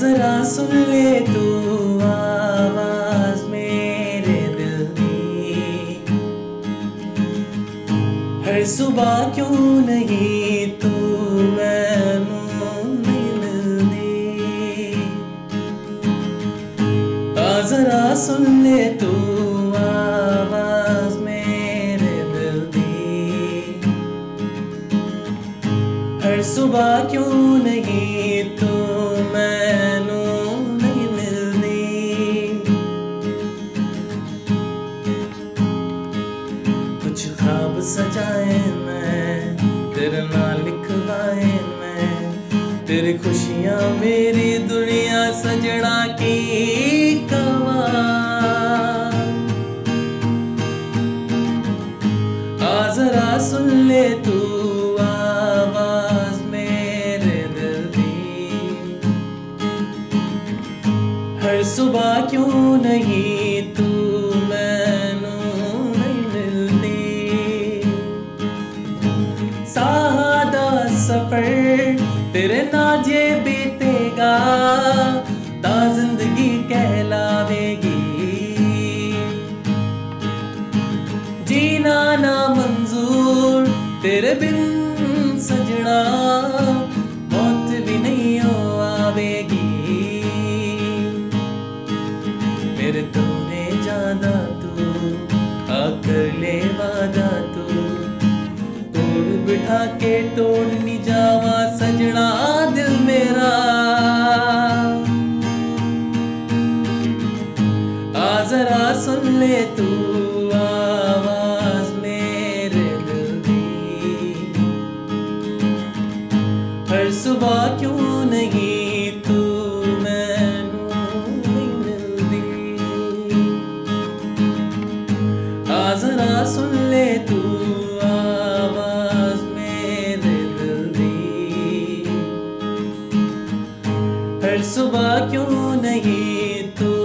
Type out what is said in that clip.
जरा सुन ले तू आवाज़ मेरे दिल की। हर सुबह क्यों नहीं तू नहीं जरा सुन ले तू आवाज़ मेरे दिल दी हर सुबह क्यों नहीं तू सजाए मैं, तेरे नाल लिखवाए मैं। तेरी खुशियाँ मेरी दुनिया सजड़ा की जरा सुन ले तू आवाज़ मेरे दिल दी हर सुबह क्यों नहीं तू सफर तेरे नाजे बीतेगा ता जिंदगी कहलावेगी जीना ना मंजूर तेरे बिन सजना मौत भी नहीं हो आवेगी मेरे तूने जाना तू तोड़ के तोड़ नहीं जावा सजना दिल मेरा। आ, जरा सुन ले तू आवाज़ मेरे दिल दी हर सुबह क्यों नहीं तू जरा सुन सुबह क्यों नहीं तू?